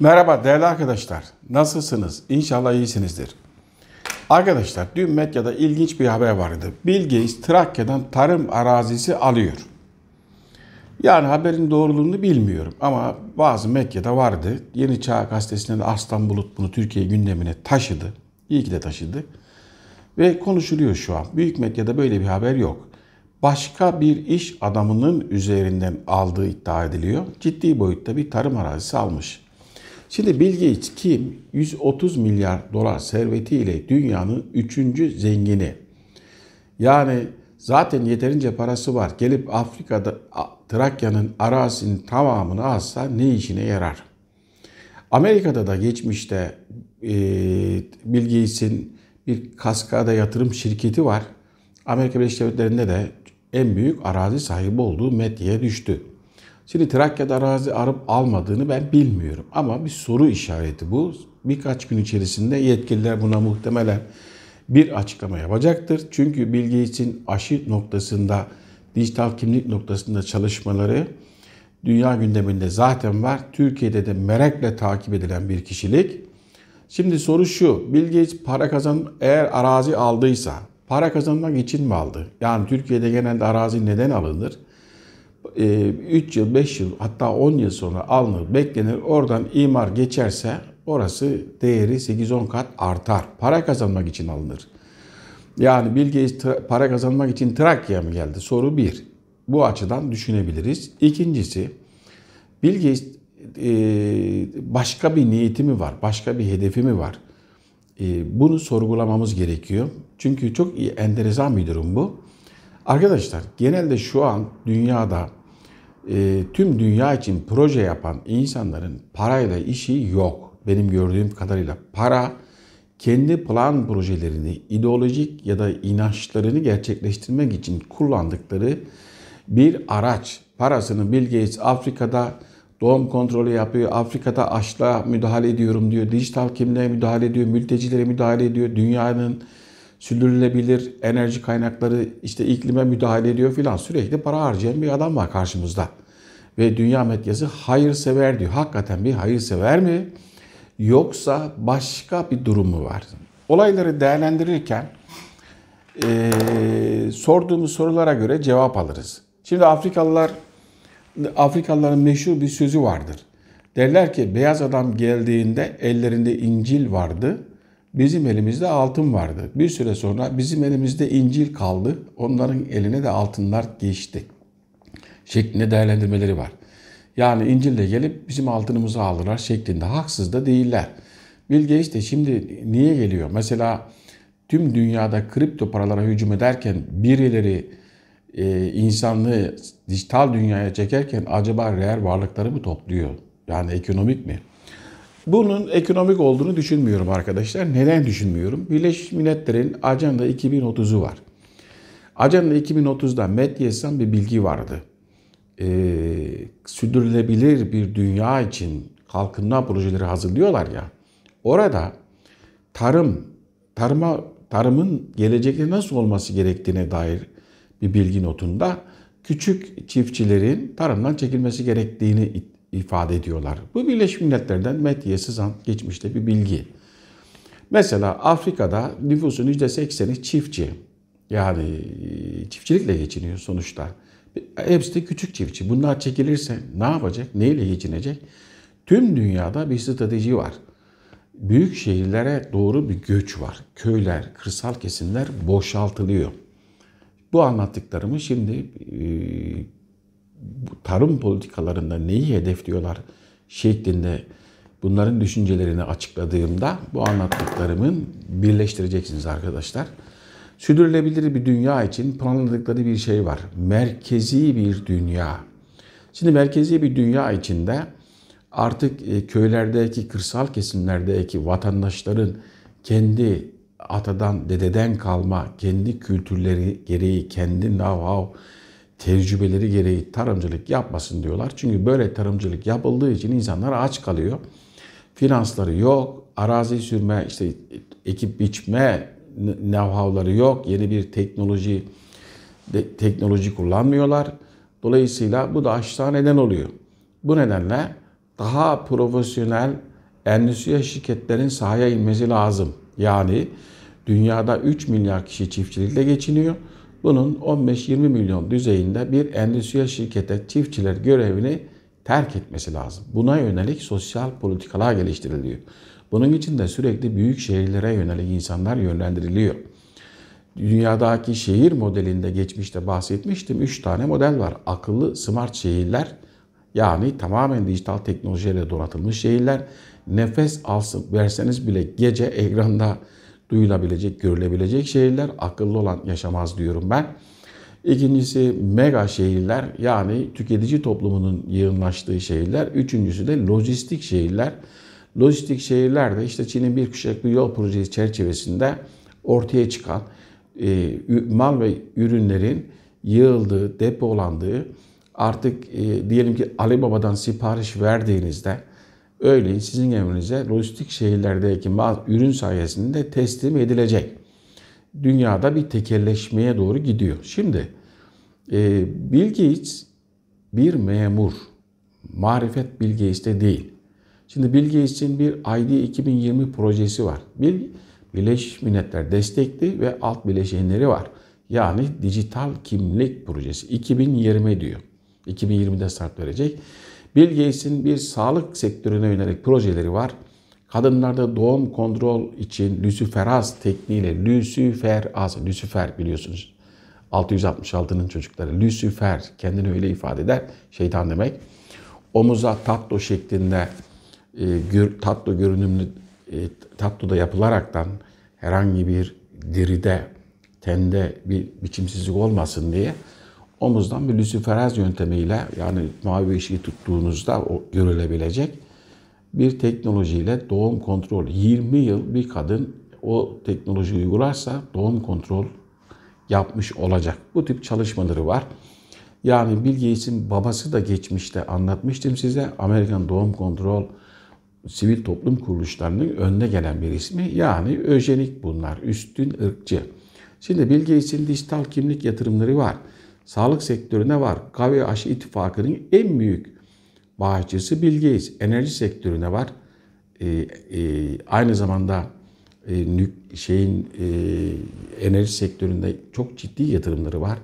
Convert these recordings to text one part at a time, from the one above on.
Merhaba değerli arkadaşlar. Nasılsınız? İnşallah iyisinizdir. Arkadaşlar dün medyada ilginç bir haber vardı. Bill Gates Trakya'dan tarım arazisi alıyor. Yani haberin doğruluğunu bilmiyorum ama bazı medyada vardı. Yeni Çağ Gazetesi'nde de Arslan Bulut bunu Türkiye gündemine taşıdı. İyi ki de taşıdı. Ve konuşuluyor şu an. Büyük medyada böyle bir haber yok. Başka bir iş adamının üzerinden aldığı iddia ediliyor. Ciddi boyutta bir tarım arazisi almış. Şimdi Bill Gates kim? 130 milyar dolar servetiyle dünyanın üçüncü zengini. Yani zaten yeterince parası var. Gelip Afrika'da Trakya'nın arazisinin tamamını alsa ne işine yarar? Amerika'da da geçmişte e, Bill Gates'in bir kaskada yatırım şirketi var. Amerika Birleşik Devletleri'nde de en büyük arazi sahibi olduğu medyaya düştü. Şimdi Trakya'da arazi arıp almadığını ben bilmiyorum. Ama bir soru işareti bu. Birkaç gün içerisinde yetkililer buna muhtemelen bir açıklama yapacaktır. Çünkü Bill Gates'in aşı noktasında, dijital kimlik noktasında çalışmaları dünya gündeminde zaten var. Türkiye'de de merakla takip edilen bir kişilik. Şimdi soru şu, Bill para kazan eğer arazi aldıysa para kazanmak için mi aldı? Yani Türkiye'de genelde arazi neden alınır? 3 yıl, 5 yıl hatta 10 yıl sonra alınır, beklenir. Oradan imar geçerse orası değeri 8-10 kat artar. Para kazanmak için alınır. Yani Bill Gates para kazanmak için Trakya'ya mı geldi? Soru bir. Bu açıdan düşünebiliriz. İkincisi Bill Gates başka bir niyeti mi var? Başka bir hedefi mi var? Bunu sorgulamamız gerekiyor. Çünkü çok enteresan bir durum bu. Arkadaşlar genelde şu an dünyada e, tüm dünya için proje yapan insanların parayla işi yok. Benim gördüğüm kadarıyla para kendi plan projelerini, ideolojik ya da inançlarını gerçekleştirmek için kullandıkları bir araç. Parasını Bill Gates Afrika'da doğum kontrolü yapıyor, Afrika'da açlığa müdahale ediyorum diyor, dijital kimliğe müdahale ediyor, mültecilere müdahale ediyor, dünyanın sürdürülebilir enerji kaynakları işte iklime müdahale ediyor filan sürekli para harcayan bir adam var karşımızda. Ve dünya medyası hayırsever diyor. Hakikaten bir hayırsever mi? Yoksa başka bir durum mu var? Olayları değerlendirirken e, sorduğumuz sorulara göre cevap alırız. Şimdi Afrikalılar Afrikalıların meşhur bir sözü vardır. Derler ki beyaz adam geldiğinde ellerinde İncil vardı. Bizim elimizde altın vardı. Bir süre sonra bizim elimizde İncil kaldı. Onların eline de altınlar geçti. Şeklinde değerlendirmeleri var. Yani İncil'de gelip bizim altınımızı aldılar şeklinde. Haksız da değiller. Bill Gates de şimdi niye geliyor? Mesela tüm dünyada kripto paralara hücum ederken birileri e, insanlığı dijital dünyaya çekerken acaba reel varlıkları mı topluyor? Yani ekonomik mi? Bunun ekonomik olduğunu düşünmüyorum arkadaşlar. Neden düşünmüyorum? Birleşmiş Milletler'in Ajanda 2030'u var. Ajanda 2030'da Medyas'tan bir bilgi vardı. Ee, sürdürülebilir bir dünya için kalkınma projeleri hazırlıyorlar ya. Orada tarım, tarıma, tarımın gelecekte nasıl olması gerektiğine dair bir bilgi notunda küçük çiftçilerin tarımdan çekilmesi gerektiğini ifade ediyorlar. Bu Birleşmiş Milletler'den Metye sızan geçmişte bir bilgi. Mesela Afrika'da nüfusun %80'i çiftçi. Yani çiftçilikle geçiniyor sonuçta. Hepsi de küçük çiftçi. Bunlar çekilirse ne yapacak? Neyle geçinecek? Tüm dünyada bir strateji var. Büyük şehirlere doğru bir göç var. Köyler, kırsal kesimler boşaltılıyor. Bu anlattıklarımı şimdi tarım politikalarında neyi hedefliyorlar şeklinde bunların düşüncelerini açıkladığımda bu anlattıklarımın birleştireceksiniz arkadaşlar. Sürdürülebilir bir dünya için planladıkları bir şey var. Merkezi bir dünya. Şimdi merkezi bir dünya içinde artık e, köylerdeki, kırsal kesimlerdeki vatandaşların kendi atadan, dededen kalma, kendi kültürleri gereği, kendi know-how, tecrübeleri gereği tarımcılık yapmasın diyorlar. Çünkü böyle tarımcılık yapıldığı için insanlar aç kalıyor. Finansları yok, arazi sürme, işte ekip biçme know-how'ları yok. Yeni bir teknoloji teknoloji kullanmıyorlar. Dolayısıyla bu da açlığa neden oluyor. Bu nedenle daha profesyonel endüstriye şirketlerin sahaya inmesi lazım. Yani dünyada 3 milyar kişi çiftçilikle geçiniyor. Bunun 15-20 milyon düzeyinde bir endüstriye şirkete çiftçiler görevini terk etmesi lazım. Buna yönelik sosyal politikalar geliştiriliyor. Bunun için de sürekli büyük şehirlere yönelik insanlar yönlendiriliyor. Dünyadaki şehir modelinde geçmişte bahsetmiştim. 3 tane model var. Akıllı smart şehirler yani tamamen dijital teknolojiyle donatılmış şehirler. Nefes alsın verseniz bile gece ekranda duyulabilecek, görülebilecek şehirler. Akıllı olan yaşamaz diyorum ben. İkincisi mega şehirler yani tüketici toplumunun yığınlaştığı şehirler. Üçüncüsü de lojistik şehirler. Lojistik şehirler de işte Çin'in bir kuşak bir yol projesi çerçevesinde ortaya çıkan e, mal ve ürünlerin yığıldığı, depolandığı artık e, diyelim ki Alibaba'dan sipariş verdiğinizde öğleyin sizin evinize lojistik şehirlerdeki mal ürün sayesinde teslim edilecek. Dünyada bir tekelleşmeye doğru gidiyor. Şimdi e, Bill Gates bir memur. Marifet Bill Gates'te değil. Şimdi Bill Gates'in bir ID 2020 projesi var. Bill Birleşmiş Milletler destekli ve alt bileşenleri var. Yani dijital kimlik projesi 2020 diyor. 2020'de start verecek. Bill Gates'in bir sağlık sektörüne yönelik projeleri var. Kadınlarda doğum kontrol için Luciferaz tekniğiyle Luciferaz, Lucifer biliyorsunuz 666'nın çocukları Lucifer kendini öyle ifade eder. Şeytan demek. Omuza tatlo şeklinde e, gör, tatlo görünümlü e, tatloda yapılaraktan herhangi bir deride, tende bir biçimsizlik olmasın diye omuzdan bir lüsiferaz yöntemiyle yani mavi ışığı tuttuğunuzda o görülebilecek bir teknolojiyle doğum kontrol 20 yıl bir kadın o teknoloji uygularsa doğum kontrol yapmış olacak. Bu tip çalışmaları var. Yani Bill babası da geçmişte anlatmıştım size. Amerikan Doğum Kontrol sivil toplum kuruluşlarının önde gelen bir ismi. Yani öjenik bunlar, üstün ırkçı. Şimdi Bill dijital kimlik yatırımları var. Sağlık sektörüne var. Kahve Aşı İttifakı'nın en büyük bağışçısı Gates. Enerji sektörüne var. Ee, e, aynı zamanda e, şeyin e, enerji sektöründe çok ciddi yatırımları var.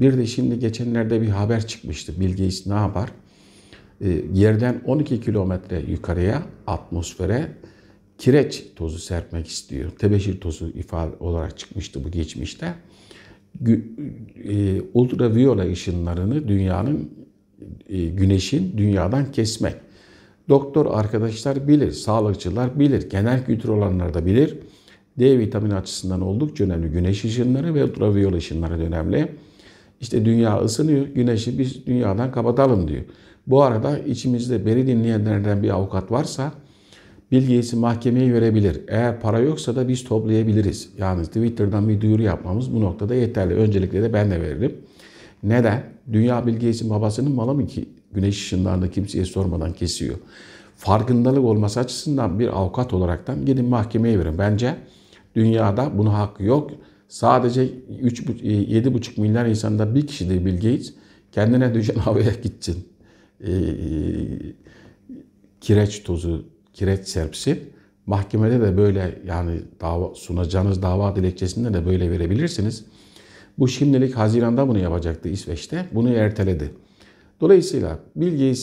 Bir de şimdi geçenlerde bir haber çıkmıştı. Gates ne yapar? E, yerden 12 kilometre yukarıya atmosfere kireç tozu serpmek istiyor. Tebeşir tozu ifade olarak çıkmıştı bu geçmişte. E, ultraviyole ışınlarını dünyanın e, güneşin dünyadan kesmek. Doktor arkadaşlar bilir, sağlıkçılar bilir, genel kültür olanlar da bilir. D vitamini açısından oldukça önemli. Güneş ışınları ve ultraviyole ışınları önemli. İşte dünya ısınıyor, güneşi biz dünyadan kapatalım diyor. Bu arada içimizde beni dinleyenlerden bir avukat varsa bilgisi mahkemeye verebilir. Eğer para yoksa da biz toplayabiliriz. Yani Twitter'dan bir duyuru yapmamız bu noktada yeterli. Öncelikle de ben de veririm. Neden? Dünya bilgisi babasının malı mı ki güneş ışınlarını kimseye sormadan kesiyor? Farkındalık olması açısından bir avukat olaraktan gidin mahkemeye verin. Bence dünyada buna hakkı yok. Sadece 7,5 milyar insanda bir kişidir Bill Gates. Kendine düşen havaya gitsin e, kireç tozu, kireç serpsin. Mahkemede de böyle yani dava, sunacağınız dava dilekçesinde de böyle verebilirsiniz. Bu şimdilik Haziran'da bunu yapacaktı İsveç'te. Bunu erteledi. Dolayısıyla Bill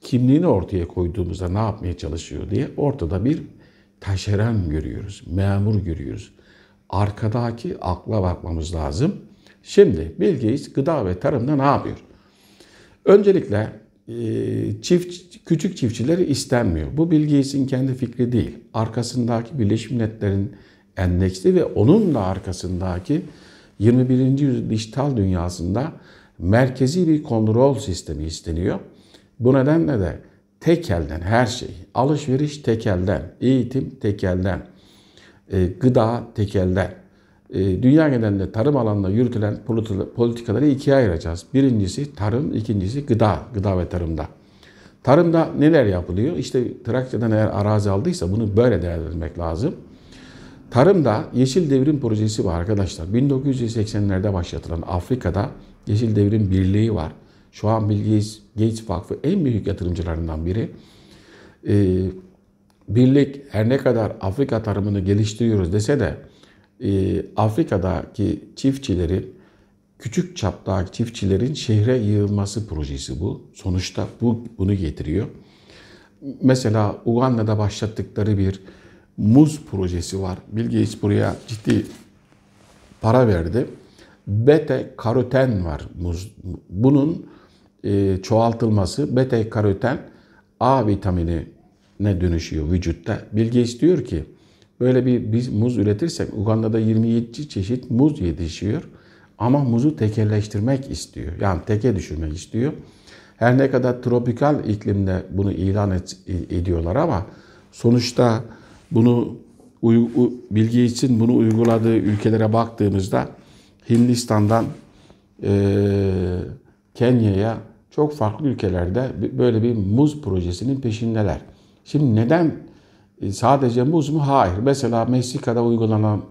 kimliğini ortaya koyduğumuzda ne yapmaya çalışıyor diye ortada bir taşeron görüyoruz, memur görüyoruz. Arkadaki akla bakmamız lazım. Şimdi Bill Gates gıda ve tarımda ne yapıyor? Öncelikle çift, küçük çiftçileri istenmiyor. Bu Bill Gates'in kendi fikri değil. Arkasındaki Birleşmiş Milletler'in endeksli ve onun da arkasındaki 21. yüzyıl dijital dünyasında merkezi bir kontrol sistemi isteniyor. Bu nedenle de tek elden her şey, alışveriş tek elden, eğitim tek elden, e, gıda tek elden, e, dünya genelinde tarım alanında yürütülen politikaları ikiye ayıracağız. Birincisi tarım, ikincisi gıda, gıda ve tarımda. Tarımda neler yapılıyor? İşte Trakya'dan eğer arazi aldıysa bunu böyle değerlendirmek lazım. Tarımda Yeşil Devrim Projesi var arkadaşlar. 1980'lerde başlatılan Afrika'da Yeşil Devrim Birliği var. Şu an Bill Gates, Gates Vakfı en büyük yatırımcılarından biri. Ee, birlik her ne kadar Afrika tarımını geliştiriyoruz dese de Afrika'daki çiftçilerin küçük çaptaki çiftçilerin şehre yığılması projesi bu. Sonuçta bu bunu getiriyor. Mesela Uganda'da başlattıkları bir muz projesi var. Bill Gates buraya ciddi para verdi. Beta karoten var muz. Bunun e, çoğaltılması beta karoten A vitamini ne dönüşüyor vücutta. Bill Gates diyor ki böyle bir biz muz üretirsek Uganda'da 27 çeşit muz yetişiyor. Ama muzu tekelleştirmek istiyor. Yani teke düşürmek istiyor. Her ne kadar tropikal iklimde bunu ilan et, ediyorlar ama sonuçta bunu bilgi için bunu uyguladığı ülkelere baktığımızda Hindistan'dan e, Kenya'ya çok farklı ülkelerde böyle bir muz projesinin peşindeler. Şimdi neden sadece muz mu? Hayır. Mesela Meksika'da uygulanan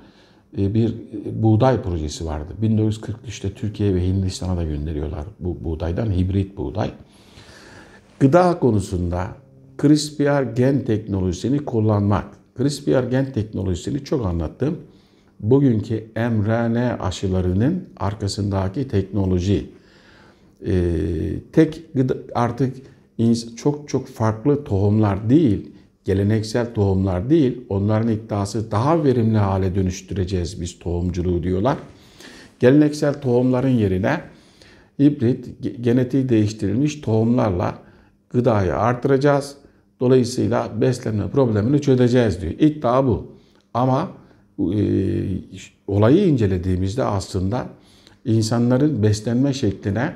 e, bir e, buğday projesi vardı. 1943'te Türkiye ve Hindistan'a da gönderiyorlar bu buğdaydan hibrit buğday. Gıda konusunda CRISPR gen teknolojisini kullanmak. CRISPR gen teknolojisini çok anlattım. Bugünkü mRNA aşılarının arkasındaki teknoloji. Ee, tek gıda, artık çok çok farklı tohumlar değil, geleneksel tohumlar değil, onların iddiası daha verimli hale dönüştüreceğiz biz tohumculuğu diyorlar. Geleneksel tohumların yerine hibrit, genetiği değiştirilmiş tohumlarla gıdayı artıracağız. Dolayısıyla beslenme problemini çözeceğiz diyor. İddia bu. Ama e, olayı incelediğimizde aslında insanların beslenme şekline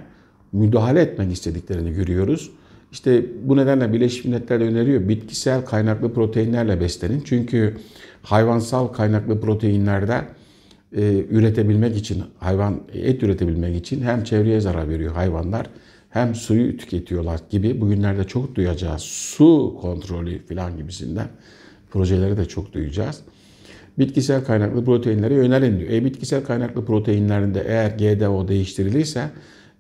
müdahale etmek istediklerini görüyoruz. İşte bu nedenle Birleşmiş Milletler öneriyor bitkisel kaynaklı proteinlerle beslenin. Çünkü hayvansal kaynaklı proteinlerde e, üretebilmek için, hayvan et üretebilmek için hem çevreye zarar veriyor hayvanlar hem suyu tüketiyorlar gibi bugünlerde çok duyacağız. Su kontrolü falan gibisinden projeleri de çok duyacağız. Bitkisel kaynaklı proteinlere yönelin diyor. E, bitkisel kaynaklı proteinlerinde eğer GDO değiştirilirse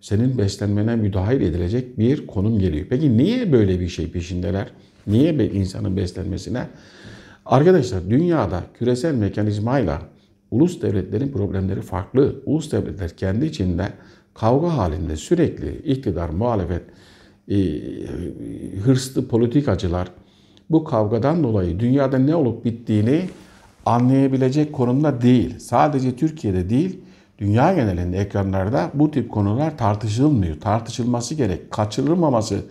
senin beslenmene müdahil edilecek bir konum geliyor. Peki niye böyle bir şey peşindeler? Niye bir insanın beslenmesine? Arkadaşlar dünyada küresel mekanizmayla ulus devletlerin problemleri farklı. Ulus devletler kendi içinde kavga halinde sürekli iktidar, muhalefet, e, hırslı politikacılar bu kavgadan dolayı dünyada ne olup bittiğini anlayabilecek konumda değil. Sadece Türkiye'de değil, dünya genelinde ekranlarda bu tip konular tartışılmıyor. Tartışılması gerek. Kaçırılmaması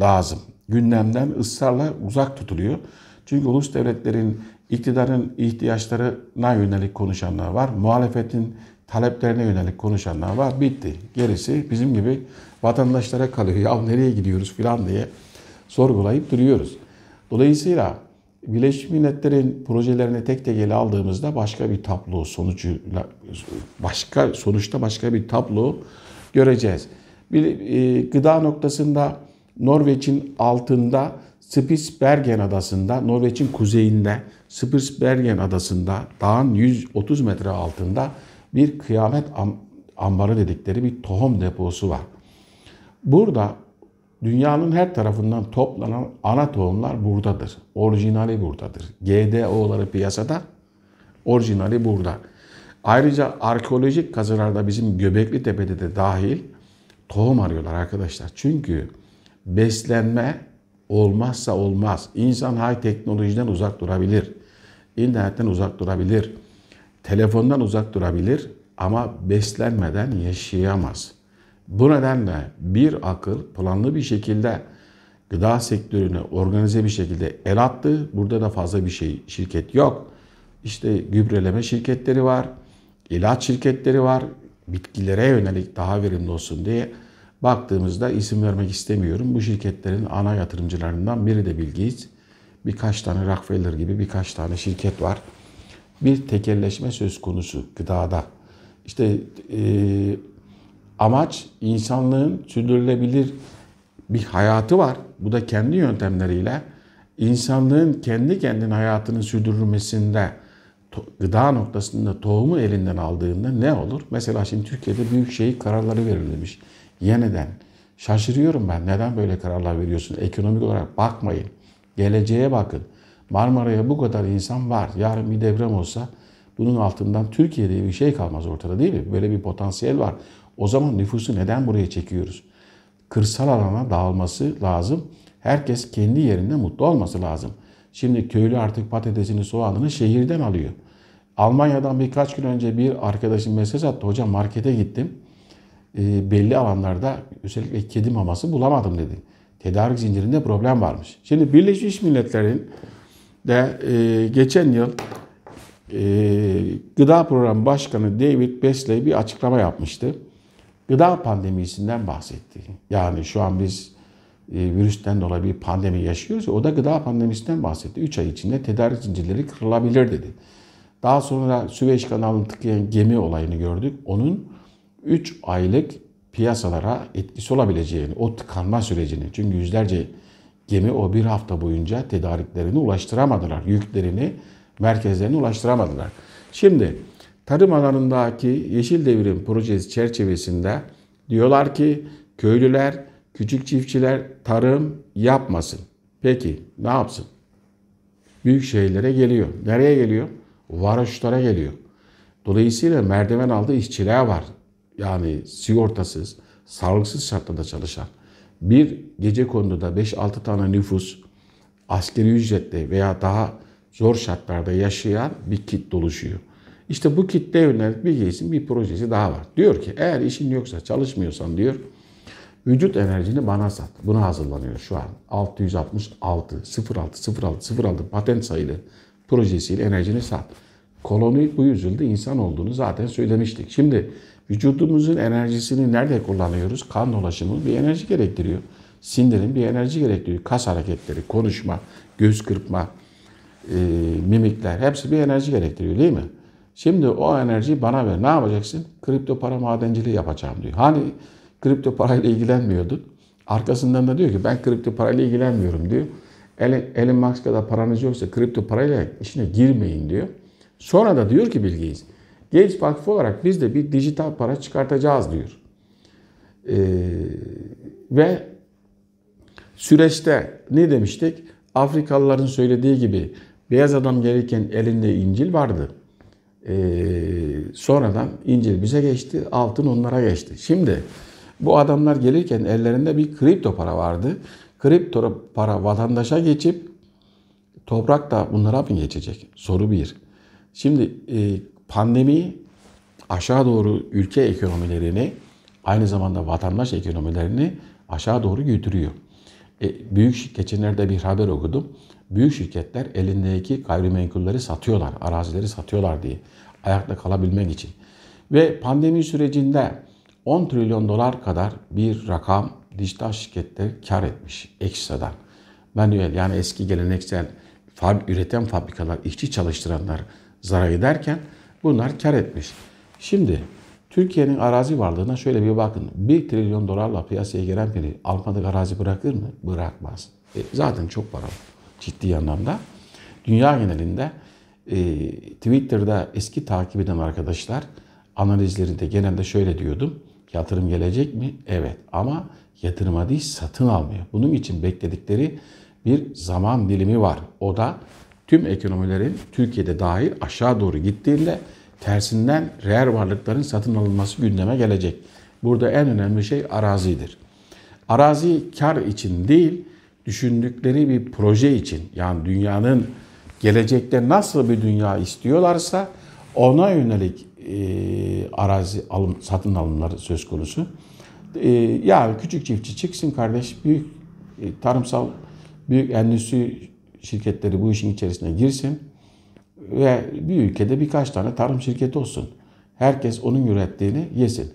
lazım. Gündemden ısrarla uzak tutuluyor. Çünkü ulus devletlerin iktidarın ihtiyaçlarına yönelik konuşanlar var. Muhalefetin taleplerine yönelik konuşanlar var. Bitti. Gerisi bizim gibi vatandaşlara kalıyor. Ya nereye gidiyoruz filan diye sorgulayıp duruyoruz. Dolayısıyla Birleşmiş Milletler'in projelerini tek tek ele aldığımızda başka bir tablo sonucuyla başka sonuçta başka bir tablo göreceğiz. Bir e, gıda noktasında Norveç'in altında Spitsbergen adasında, Norveç'in kuzeyinde Spitsbergen adasında dağın 130 metre altında bir kıyamet ambarı dedikleri bir tohum deposu var. Burada dünyanın her tarafından toplanan ana tohumlar buradadır. Orijinali buradadır. GDO'ları piyasada, orijinali burada. Ayrıca arkeolojik kazılarda bizim Göbekli Tepe'de de dahil tohum arıyorlar arkadaşlar. Çünkü beslenme olmazsa olmaz. İnsan high teknolojiden uzak durabilir. İnternetten uzak durabilir telefondan uzak durabilir ama beslenmeden yaşayamaz. Bu nedenle bir akıl planlı bir şekilde gıda sektörüne organize bir şekilde el attı. Burada da fazla bir şey şirket yok. İşte gübreleme şirketleri var, ilaç şirketleri var. Bitkilere yönelik daha verimli olsun diye baktığımızda isim vermek istemiyorum. Bu şirketlerin ana yatırımcılarından biri de Gates. Birkaç tane Rockefeller gibi birkaç tane şirket var bir tekelleşme söz konusu gıdada. İşte e, amaç insanlığın sürdürülebilir bir hayatı var. Bu da kendi yöntemleriyle insanlığın kendi kendine hayatını sürdürmesinde gıda noktasında tohumu elinden aldığında ne olur? Mesela şimdi Türkiye'de büyük şehir kararları verilmiş. Yeniden. Şaşırıyorum ben. Neden böyle kararlar veriyorsun? Ekonomik olarak bakmayın. Geleceğe bakın. Marmara'ya bu kadar insan var. Yarın bir deprem olsa bunun altından Türkiye'de bir şey kalmaz ortada değil mi? Böyle bir potansiyel var. O zaman nüfusu neden buraya çekiyoruz? Kırsal alana dağılması lazım. Herkes kendi yerinde mutlu olması lazım. Şimdi köylü artık patatesini, soğanını şehirden alıyor. Almanya'dan birkaç gün önce bir arkadaşım mesaj attı. Hocam markete gittim. E, belli alanlarda özellikle kedi maması bulamadım dedi. Tedarik zincirinde problem varmış. Şimdi Birleşmiş Milletler'in de e, geçen yıl e, Gıda Programı Başkanı David Beasley bir açıklama yapmıştı. Gıda pandemisinden bahsetti. Yani şu an biz e, virüsten dolayı bir pandemi yaşıyoruz. O da gıda pandemisinden bahsetti. 3 ay içinde tedarik zincirleri kırılabilir dedi. Daha sonra Süveyş kanalını tıkayan gemi olayını gördük. Onun 3 aylık piyasalara etkisi olabileceğini, o tıkanma sürecini. Çünkü yüzlerce gemi o bir hafta boyunca tedariklerini ulaştıramadılar. Yüklerini merkezlerine ulaştıramadılar. Şimdi tarım alanındaki Yeşil Devrim projesi çerçevesinde diyorlar ki köylüler, küçük çiftçiler tarım yapmasın. Peki ne yapsın? Büyük şehirlere geliyor. Nereye geliyor? Varoşlara geliyor. Dolayısıyla merdiven aldığı işçiler var. Yani sigortasız, sağlıksız şartlarda çalışan. Bir gece konuda 5-6 tane nüfus askeri ücretle veya daha zor şartlarda yaşayan bir kitle oluşuyor. İşte bu kitle yönelik gelişim bir projesi daha var. Diyor ki eğer işin yoksa çalışmıyorsan diyor vücut enerjini bana sat. Buna hazırlanıyor şu an. 666 06 06 06 patent sayılı projesiyle enerjini sat. Koloni bu yüzyılda insan olduğunu zaten söylemiştik. Şimdi vücudumuzun enerjisini nerede kullanıyoruz? Kan dolaşımı bir enerji gerektiriyor. Sindirim bir enerji gerektiriyor. Kas hareketleri, konuşma, göz kırpma, e, mimikler hepsi bir enerji gerektiriyor değil mi? Şimdi o enerjiyi bana ver. Ne yapacaksın? Kripto para madenciliği yapacağım diyor. Hani kripto parayla ilgilenmiyordun? Arkasından da diyor ki ben kripto parayla ilgilenmiyorum diyor. Elon Musk kadar paranız yoksa kripto parayla işine girmeyin diyor. Sonra da diyor ki Bill Gates, Gates Vakfı olarak biz de bir dijital para çıkartacağız diyor. Ee, ve süreçte ne demiştik? Afrikalıların söylediği gibi beyaz adam gelirken elinde İncil vardı. Ee, sonradan İncil bize geçti, altın onlara geçti. Şimdi bu adamlar gelirken ellerinde bir kripto para vardı. Kripto para vatandaşa geçip toprak da bunlara mı geçecek? Soru bir. Şimdi e, pandemi aşağı doğru ülke ekonomilerini aynı zamanda vatandaş ekonomilerini aşağı doğru götürüyor. E, büyük geçenlerde bir haber okudum. Büyük şirketler elindeki gayrimenkulleri satıyorlar, arazileri satıyorlar diye ayakta kalabilmek için. Ve pandemi sürecinde 10 trilyon dolar kadar bir rakam dijital şirketler kar etmiş ekstradan. Manuel yani eski geleneksel fab, üreten fabrikalar, işçi çalıştıranlar zarar ederken bunlar kar etmiş. Şimdi Türkiye'nin arazi varlığına şöyle bir bakın. 1 trilyon dolarla piyasaya giren biri Avrupa'da arazi bırakır mı? Bırakmaz. E, zaten çok para ciddi anlamda. Dünya genelinde e, Twitter'da eski takip eden arkadaşlar analizleri de genelde şöyle diyordum. Yatırım gelecek mi? Evet ama yatırıma değil satın almıyor. Bunun için bekledikleri bir zaman dilimi var. O da tüm ekonomilerin Türkiye'de dahil aşağı doğru gittiğinde tersinden reel varlıkların satın alınması gündeme gelecek. Burada en önemli şey arazidir. Arazi kar için değil, düşündükleri bir proje için yani dünyanın gelecekte nasıl bir dünya istiyorlarsa ona yönelik e, arazi alım, satın alımları söz konusu. E, ya küçük çiftçi çıksın kardeş büyük e, tarımsal büyük endüstri şirketleri bu işin içerisine girsin ve bir ülkede birkaç tane tarım şirketi olsun. Herkes onun ürettiğini yesin.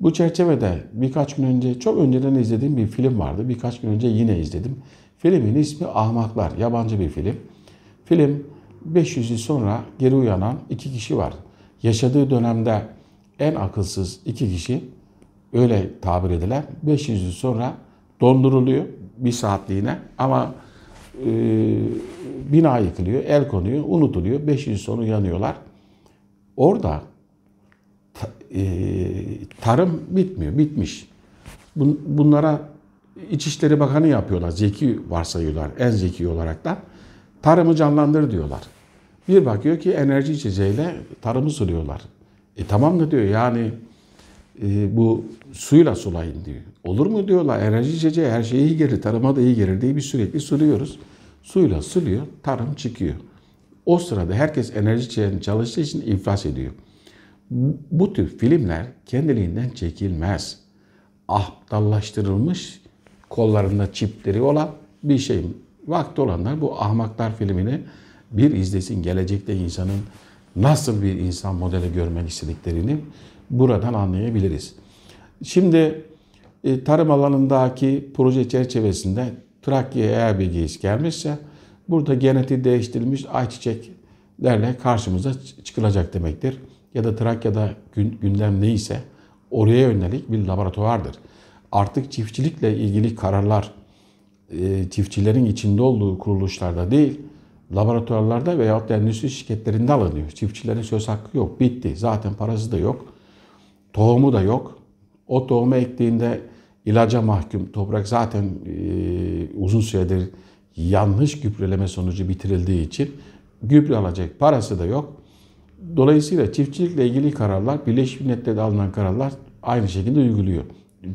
Bu çerçevede birkaç gün önce, çok önceden izlediğim bir film vardı. Birkaç gün önce yine izledim. Filmin ismi Ahmaklar, yabancı bir film. Film 500 yıl sonra geri uyanan iki kişi var. Yaşadığı dönemde en akılsız iki kişi öyle tabir edilen 500 yıl sonra donduruluyor bir saatliğine ama e, bina yıkılıyor, el konuyor, unutuluyor. 500 yıl sonra uyanıyorlar. Orada tarım bitmiyor, bitmiş. Bunlara İçişleri Bakanı yapıyorlar, zeki varsayıyorlar, en zeki olarak da. Tarımı canlandır diyorlar. Bir bakıyor ki enerji içeceğiyle tarımı suluyorlar. E tamam da diyor yani e, bu suyla sulayın diyor. Olur mu diyorlar enerji içeceği her şeye iyi gelir, tarıma da iyi gelir diye bir sürekli suluyoruz. Suyla suluyor, tarım çıkıyor. O sırada herkes enerji içeceğini çalıştığı için iflas ediyor. Bu tür filmler kendiliğinden çekilmez. Aptallaştırılmış kollarında çipleri olan bir şey. Vakti olanlar bu ahmaklar filmini bir izlesin. Gelecekte insanın nasıl bir insan modeli görmek istediklerini buradan anlayabiliriz. Şimdi e, tarım alanındaki proje çerçevesinde Trakya'ya eğer bir geyik gelmişse burada genetiği değiştirilmiş ayçiçeklerle karşımıza çıkılacak demektir. Ya da Trakya'da gündem neyse oraya yönelik bir laboratuvardır. Artık çiftçilikle ilgili kararlar e, çiftçilerin içinde olduğu kuruluşlarda değil, laboratuvarlarda veya endüstri şirketlerinde alınıyor. Çiftçilerin söz hakkı yok. Bitti. Zaten parası da yok. Tohumu da yok. O tohumu ektiğinde ilaca mahkum. Toprak zaten e, uzun süredir yanlış gübreleme sonucu bitirildiği için gübre alacak parası da yok. Dolayısıyla çiftçilikle ilgili kararlar Birleşmiş Milletler'de alınan kararlar aynı şekilde uyguluyor.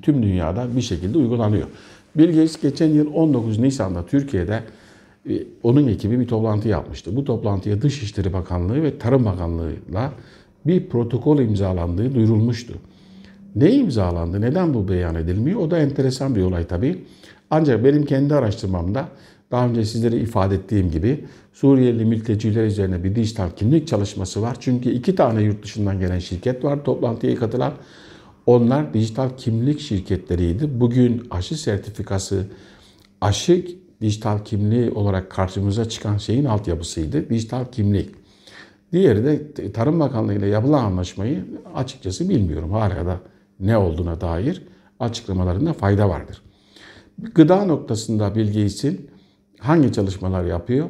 Tüm dünyada bir şekilde uygulanıyor. Bill geçen yıl 19 Nisan'da Türkiye'de e, onun ekibi bir toplantı yapmıştı. Bu toplantıya Dışişleri Bakanlığı ve Tarım Bakanlığı'yla bir protokol imzalandığı duyurulmuştu. Ne imzalandı? Neden bu beyan edilmiyor? O da enteresan bir olay tabii. Ancak benim kendi araştırmamda daha önce sizlere ifade ettiğim gibi Suriyeli mülteciler üzerine bir dijital kimlik çalışması var. Çünkü iki tane yurt dışından gelen şirket var toplantıya katılan. Onlar dijital kimlik şirketleriydi. Bugün aşı sertifikası, aşı dijital kimliği olarak karşımıza çıkan şeyin altyapısıydı. Dijital kimlik. Diğeri de Tarım Bakanlığı ile yapılan anlaşmayı açıkçası bilmiyorum. Hala da ne olduğuna dair açıklamalarında fayda vardır. Gıda noktasında Bill Gates'in hangi çalışmalar yapıyor?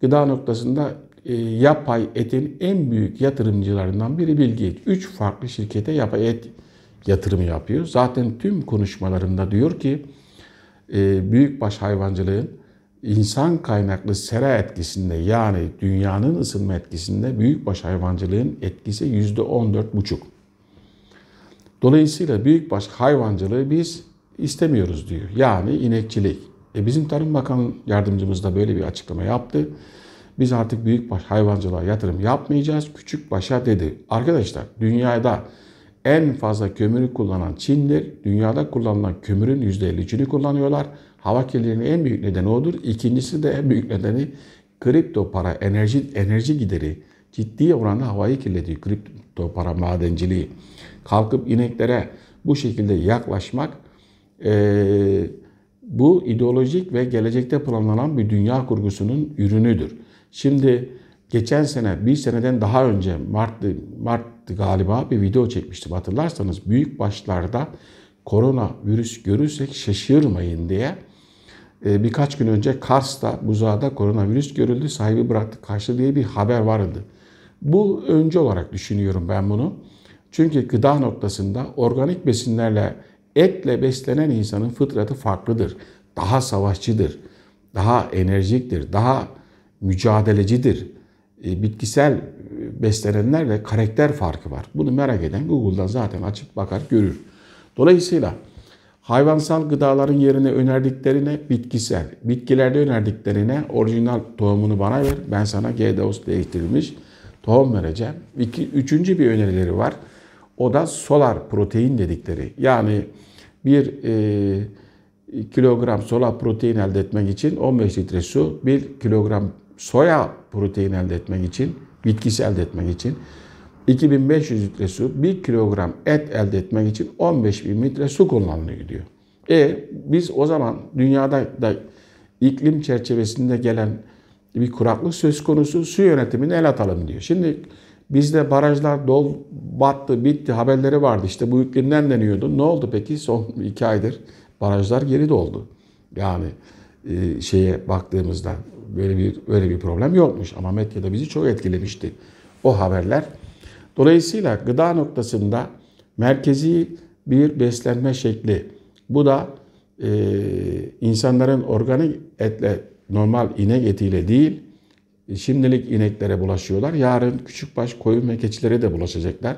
Gıda noktasında e, yapay etin en büyük yatırımcılarından biri Bill Gates. Üç farklı şirkete yapay et yatırımı yapıyor. Zaten tüm konuşmalarında diyor ki e, büyükbaş hayvancılığın insan kaynaklı sera etkisinde yani dünyanın ısınma etkisinde büyükbaş hayvancılığın etkisi yüzde on dört buçuk. Dolayısıyla büyükbaş hayvancılığı biz istemiyoruz diyor. Yani inekçilik. E bizim Tarım Bakan yardımcımız da böyle bir açıklama yaptı. Biz artık büyükbaş hayvancılığa yatırım yapmayacağız. Küçük başa dedi. Arkadaşlar dünyada en fazla kömürü kullanan Çin'dir. Dünyada kullanılan kömürün %53'ünü kullanıyorlar. Hava kirliliğinin en büyük nedeni odur. İkincisi de en büyük nedeni kripto para, enerji enerji gideri. Ciddi oranda havayı kirletiyor kripto para madenciliği. Kalkıp ineklere bu şekilde yaklaşmak e, bu ideolojik ve gelecekte planlanan bir dünya kurgusunun ürünüdür. Şimdi geçen sene, bir seneden daha önce Mart, Mart galiba bir video çekmiştim hatırlarsanız. Büyük başlarda korona virüs görürsek şaşırmayın diye e, birkaç gün önce Kars'ta buzağda koronavirüs görüldü. Sahibi bıraktı kaçtı diye bir haber vardı. Bu önce olarak düşünüyorum ben bunu. Çünkü gıda noktasında organik besinlerle etle beslenen insanın fıtratı farklıdır. Daha savaşçıdır, daha enerjiktir, daha mücadelecidir. E, bitkisel beslenenlerle karakter farkı var. Bunu merak eden Google'dan zaten açıp bakar görür. Dolayısıyla hayvansal gıdaların yerine önerdiklerine bitkisel, bitkilerde önerdiklerine orijinal tohumunu bana ver. Ben sana GDOS değiştirilmiş tohum vereceğim. İki, üçüncü bir önerileri var. O da solar protein dedikleri. Yani bir e, kilogram solar protein elde etmek için 15 litre su, bir kilogram soya protein elde etmek için, bitkisi elde etmek için 2500 litre su, 1 kilogram et elde etmek için 15 bin litre su kullanılıyor diyor. E biz o zaman dünyada da iklim çerçevesinde gelen bir kuraklık söz konusu su yönetimine el atalım diyor. Şimdi bizde barajlar dol, battı, bitti haberleri vardı. İşte bu iklimden deniyordu. Ne oldu peki? Son iki aydır barajlar geri doldu. Yani e, şeye baktığımızda böyle bir öyle bir problem yokmuş ama medyada bizi çok etkilemişti o haberler. Dolayısıyla gıda noktasında merkezi bir beslenme şekli. Bu da e, insanların organik etle normal inek etiyle değil şimdilik ineklere bulaşıyorlar. Yarın küçükbaş koyun ve keçilere de bulaşacaklar.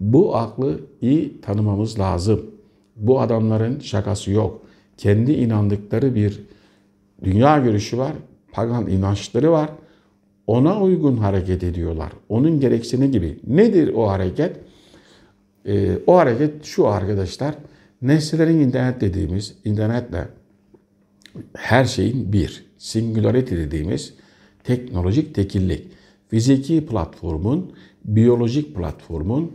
Bu aklı iyi tanımamız lazım. Bu adamların şakası yok. Kendi inandıkları bir dünya görüşü var. Pagan inançları var. Ona uygun hareket ediyorlar. Onun gereksini gibi. Nedir o hareket? Ee, o hareket şu arkadaşlar. Nesnelerin internet dediğimiz, internetle her şeyin bir, singularity dediğimiz teknolojik tekillik. Fiziki platformun, biyolojik platformun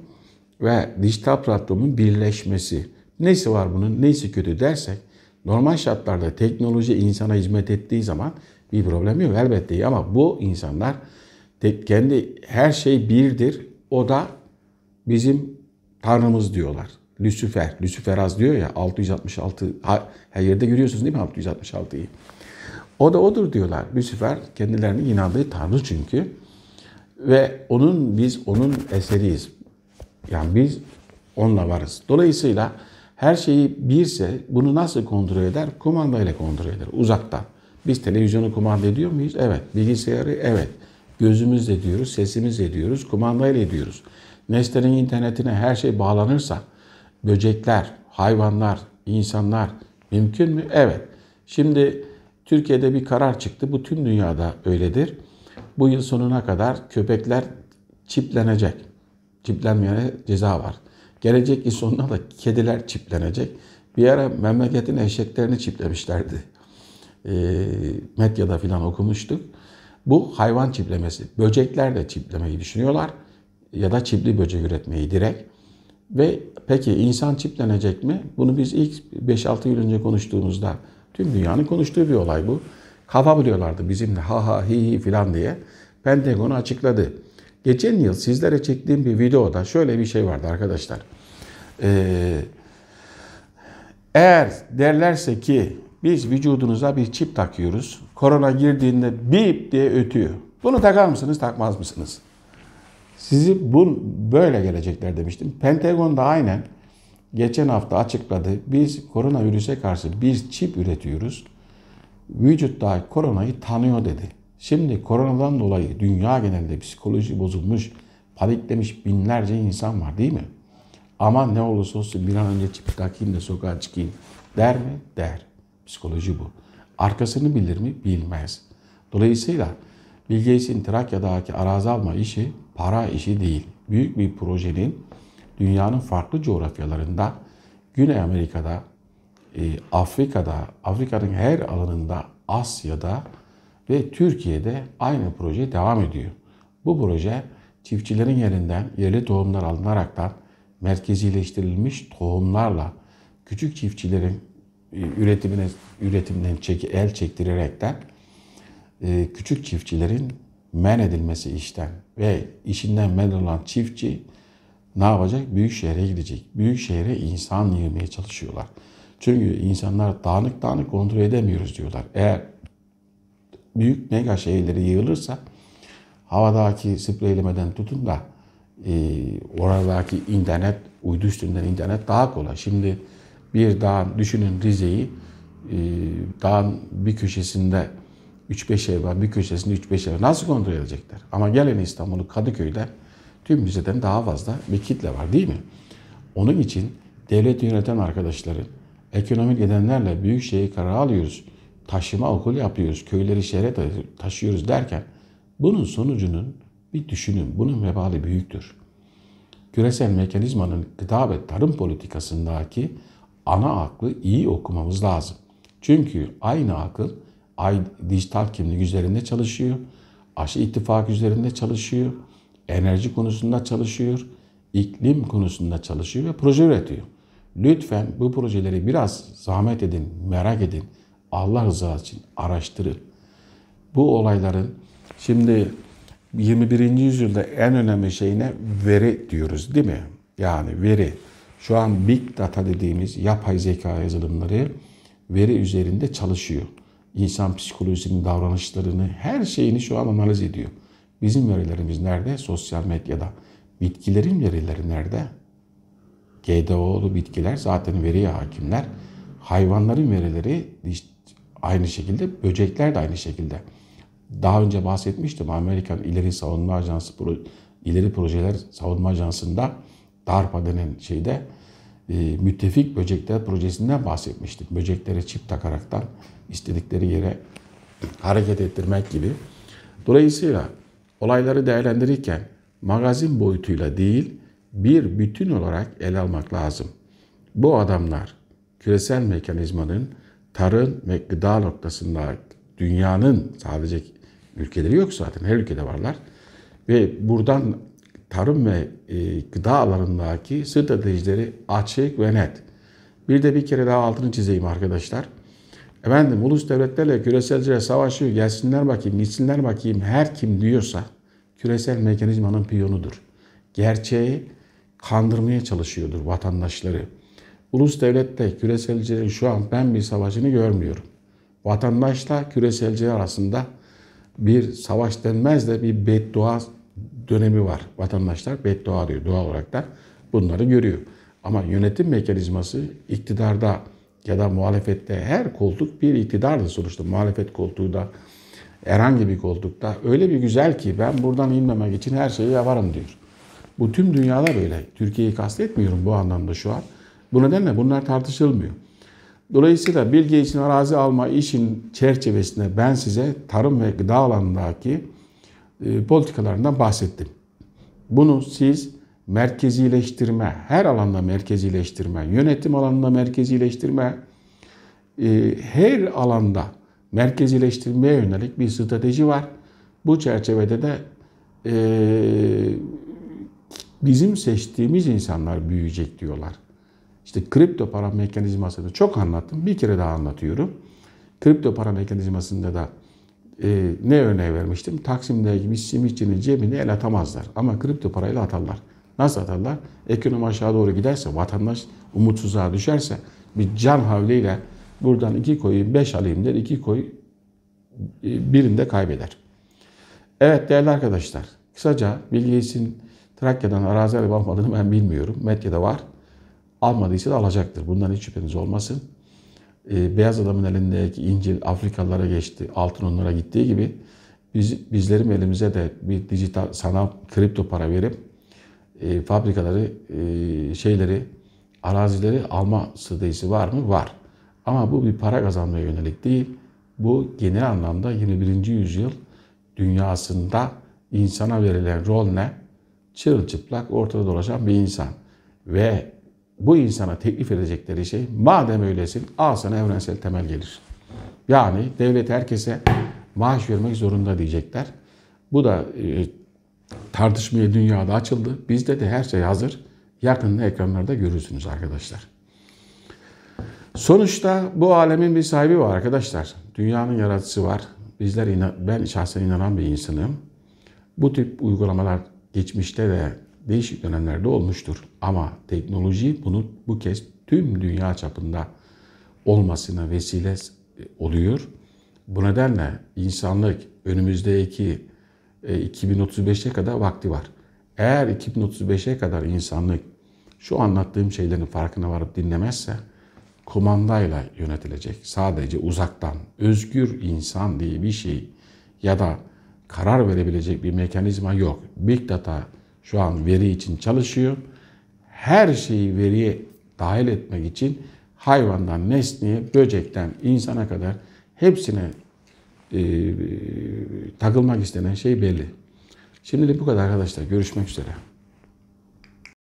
ve dijital platformun birleşmesi. Neyse var bunun, neyse kötü dersek normal şartlarda teknoloji insana hizmet ettiği zaman bir problem yok elbette ama bu insanlar kendi her şey birdir. O da bizim Tanrımız diyorlar. Lucifer, Lucifer az diyor ya 666 her yerde görüyorsunuz değil mi 666'yı? O da odur diyorlar. Lucifer kendilerinin inandığı Tanrı çünkü. Ve onun biz onun eseriyiz. Yani biz onunla varız. Dolayısıyla her şeyi birse bunu nasıl kontrol eder? Kumanda ile kontrol eder uzaktan. Biz televizyonu kumanda ediyor muyuz? Evet. Bilgisayarı evet. Gözümüzle diyoruz, sesimizle diyoruz, kumandayla ediyoruz. Nesnenin internetine her şey bağlanırsa böcekler, hayvanlar, insanlar mümkün mü? Evet. Şimdi Türkiye'de bir karar çıktı. Bu tüm dünyada öyledir. Bu yıl sonuna kadar köpekler çiplenecek. Çiplenmeyene ceza var. Gelecek yıl sonuna da kediler çiplenecek. Bir ara memleketin eşeklerini çiplemişlerdi. E, medyada filan okumuştuk. Bu hayvan çiplemesi. Böcekler de çiplemeyi düşünüyorlar. Ya da çipli böcek üretmeyi direkt. Ve peki insan çiplenecek mi? Bunu biz ilk 5-6 yıl önce konuştuğumuzda tüm dünyanın konuştuğu bir olay bu. Kafa buluyorlardı bizimle ha ha hi hi filan diye. Pentagon açıkladı. Geçen yıl sizlere çektiğim bir videoda şöyle bir şey vardı arkadaşlar. Ee, eğer derlerse ki biz vücudunuza bir çip takıyoruz. Korona girdiğinde bip diye ötüyor. Bunu takar mısınız, takmaz mısınız? Sizi bu böyle gelecekler demiştim. Pentagon da aynen geçen hafta açıkladı. Biz koronavirüse karşı bir çip üretiyoruz. Vücutta koronayı tanıyor dedi. Şimdi koronadan dolayı dünya genelinde psikoloji bozulmuş, paniklemiş binlerce insan var değil mi? Ama ne olursa olsun bir an önce çip takayım da sokağa çıkayım der mi? Der. Psikoloji bu. Arkasını bilir mi? Bilmez. Dolayısıyla Bill Gates'in Trakya'daki arazi alma işi para işi değil. Büyük bir projenin dünyanın farklı coğrafyalarında, Güney Amerika'da, e, Afrika'da, Afrika'nın her alanında, Asya'da ve Türkiye'de aynı proje devam ediyor. Bu proje çiftçilerin yerinden yerli tohumlar alınaraktan merkezileştirilmiş tohumlarla küçük çiftçilerin e, üretimine üretimden çeki, el çektirerekten e, küçük çiftçilerin men edilmesi işten ve işinden men olan çiftçi ne yapacak? Büyük şehre gidecek. Büyük şehre insan yığmaya çalışıyorlar. Çünkü insanlar dağınık dağınık kontrol edemiyoruz diyorlar. Eğer büyük mega şehirleri yığılırsa havadaki spreylemeden tutun da e, oradaki internet, uydu üstünden internet daha kolay. Şimdi bir dağın, düşünün Rize'yi, e, dağın bir köşesinde 3-5 ev var, bir köşesinde 3-5 ev Nasıl kontrol edecekler? Ama gelin İstanbul'u Kadıköy'de tüm Rize'den daha fazla bir kitle var değil mi? Onun için devlet yöneten arkadaşların ekonomik nedenlerle büyük şehir kararı alıyoruz. Taşıma okul yapıyoruz, köyleri şehre taşıyoruz derken bunun sonucunun bir düşünün. Bunun vebali büyüktür. Küresel mekanizmanın gıda ve tarım politikasındaki ana aklı iyi okumamız lazım. Çünkü aynı akıl dijital kimlik üzerinde çalışıyor. Aşı ittifak üzerinde çalışıyor. Enerji konusunda çalışıyor. iklim konusunda çalışıyor ve proje üretiyor. Lütfen bu projeleri biraz zahmet edin, merak edin. Allah rızası için araştırın. Bu olayların şimdi 21. yüzyılda en önemli şey ne? Veri diyoruz değil mi? Yani veri. Şu an Big Data dediğimiz yapay zeka yazılımları veri üzerinde çalışıyor. İnsan psikolojisini, davranışlarını, her şeyini şu an analiz ediyor. Bizim verilerimiz nerede? Sosyal medyada. Bitkilerin verileri nerede? GDO'lu bitkiler zaten veriye hakimler. Hayvanların verileri aynı şekilde, böcekler de aynı şekilde. daha önce bahsetmiştim. Amerikan İleri Savunma Ajansı, İleri Projeler Savunma Ajansı'nda DARPA denen şeyde e, müttefik böcekler projesinden bahsetmiştik. Böceklere çip takaraktan istedikleri yere hareket ettirmek gibi. Dolayısıyla olayları değerlendirirken magazin boyutuyla değil bir bütün olarak ele almak lazım. Bu adamlar küresel mekanizmanın tarım ve gıda noktasında dünyanın sadece ülkeleri yok zaten her ülkede varlar. Ve buradan tarım ve e, gıda alanındaki stratejileri açık ve net. Bir de bir kere daha altını çizeyim arkadaşlar. Efendim ulus devletlerle küreselciler savaşıyor gelsinler bakayım gitsinler bakayım her kim diyorsa küresel mekanizmanın piyonudur. Gerçeği kandırmaya çalışıyordur vatandaşları. Ulus devlette küreselcilerin şu an ben bir savaşını görmüyorum. Vatandaşla küreselciler arasında bir savaş denmez de bir beddua dönemi var. Vatandaşlar beddua arıyor doğal olarak da bunları görüyor. Ama yönetim mekanizması iktidarda ya da muhalefette her koltuk bir iktidardır sonuçta. Muhalefet koltuğu da herhangi bir koltukta öyle bir güzel ki ben buradan inmemek için her şeyi yaparım diyor. Bu tüm dünyada böyle. Türkiye'yi kastetmiyorum bu anlamda şu an. Bu nedenle bunlar tartışılmıyor. Dolayısıyla Bill Gates'in arazi alma işin çerçevesinde ben size tarım ve gıda alanındaki e, politikalarından bahsettim. Bunu siz merkezileştirme, her alanda merkezileştirme, yönetim alanında merkezileştirme, e, her alanda merkezileştirmeye yönelik bir strateji var. Bu çerçevede de e, bizim seçtiğimiz insanlar büyüyecek diyorlar. İşte kripto para mekanizmasını çok anlattım. Bir kere daha anlatıyorum. Kripto para mekanizmasında da e, ne örneği vermiştim? Taksim'deki bir simitçinin cebine el atamazlar. Ama kripto parayla atarlar. Nasıl atarlar? Ekonomi aşağı doğru giderse, vatandaş umutsuzluğa düşerse bir can havliyle buradan iki koyu beş alayım der, iki koy e, birinde kaybeder. Evet değerli arkadaşlar, kısaca Bill Gates'in Trakya'dan arazi alıp almadığını ben bilmiyorum. Medyada var. Almadıysa da alacaktır. Bundan hiç şüpheniz olmasın. Ee, beyaz adamın elindeki İncil Afrikalılara geçti, altın onlara gittiği gibi biz, bizlerin elimize de bir dijital sanal kripto para verip e, fabrikaları, e, şeyleri, arazileri alma stratejisi var mı? Var. Ama bu bir para kazanmaya yönelik değil. Bu genel anlamda 21. yüzyıl dünyasında insana verilen rol ne? Çırılçıplak ortada dolaşan bir insan. Ve bu insana teklif edecekleri şey madem öylesin al sana evrensel temel gelir. Yani devlet herkese maaş vermek zorunda diyecekler. Bu da e, tartışmaya dünyada açıldı. Bizde de her şey hazır. Yakında ekranlarda görürsünüz arkadaşlar. Sonuçta bu alemin bir sahibi var arkadaşlar. Dünyanın yaratıcısı var. Bizler ben şahsen inanan bir insanım. Bu tip uygulamalar geçmişte de değişik dönemlerde olmuştur. Ama teknoloji bunu bu kez tüm dünya çapında olmasına vesile oluyor. Bu nedenle insanlık önümüzdeki 2035'e kadar vakti var. Eğer 2035'e kadar insanlık şu anlattığım şeylerin farkına varıp dinlemezse kumandayla yönetilecek. Sadece uzaktan özgür insan diye bir şey ya da karar verebilecek bir mekanizma yok. Big Data şu an veri için çalışıyor. Her şeyi veriye dahil etmek için hayvandan nesneye, böcekten insana kadar hepsine takılmak istenen şey belli. Şimdilik bu kadar arkadaşlar. Görüşmek üzere.